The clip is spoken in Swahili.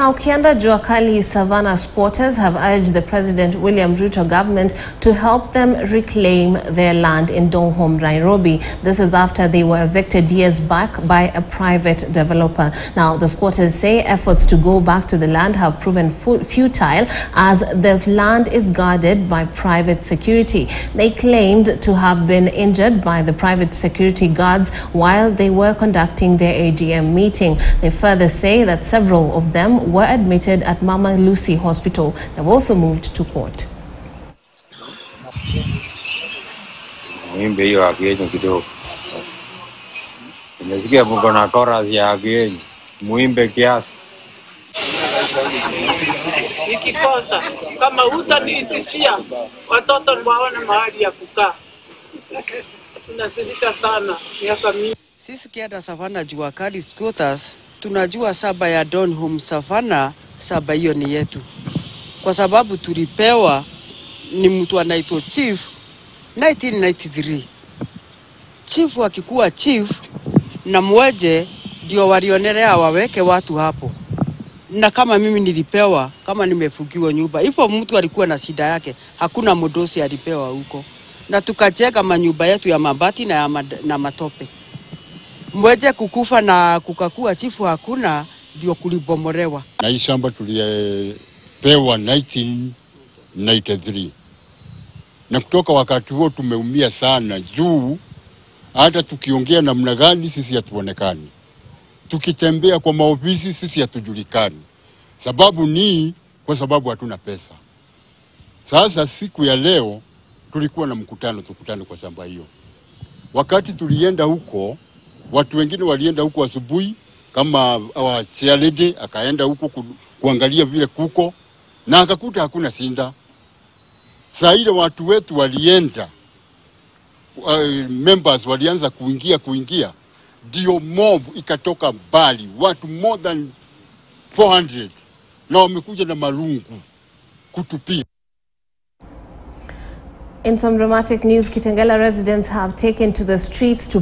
Now, Kianda Juakali Savannah squatters have urged the President William Ruto government to help them reclaim their land in Donholm, Nairobi. This is after they were evicted years back by a private developer. Now, the squatters say efforts to go back to the land have proven futile as the land is guarded by private security. They claimed to have been injured by the private security guards while they were conducting their AGM meeting. They further say that several of them were admitted at Mama Lucy Hospital. They've also moved to court. Nimesikia mko na chorus ya haki muimbe kiasi. nikikosa kama hutaniitishia watoto waone mahali ya kukaa. Tunasirika sana miaka mingi. Sisi Savana jua kali squatters tunajua saba ya Donholm Savana, saba hiyo ni yetu, kwa sababu tulipewa ni mtu anaitwa chief 1993. Chief akikuwa chief na mweje ndio walionelea waweke watu hapo, na kama mimi nilipewa, kama nimefugiwa nyumba hivyo, mtu alikuwa na shida yake, hakuna modosi alipewa huko, na tukajenga manyumba yetu ya mabati na, ya mad na matope mweje kukufa na kukakua chifu hakuna, ndio kulibomolewa. na hii shamba tulipewa 1993 na kutoka wakati huo tumeumia sana juu hata tukiongea namna gani sisi hatuonekani, tukitembea kwa maofisi sisi hatujulikani. Sababu ni kwa sababu hatuna pesa. Sasa siku ya leo tulikuwa na mkutano, tukutane kwa shamba hiyo. Wakati tulienda huko, watu wengine walienda huko asubuhi, kama chair akaenda huko ku, kuangalia vile kuko na akakuta hakuna sinda. Saa ile watu wetu walienda uh, members walianza kuingia kuingia, ndio mob ikatoka mbali, watu more than 400 na wamekuja na marungu kutupia. In some dramatic news, Kitengela residents have taken to the streets to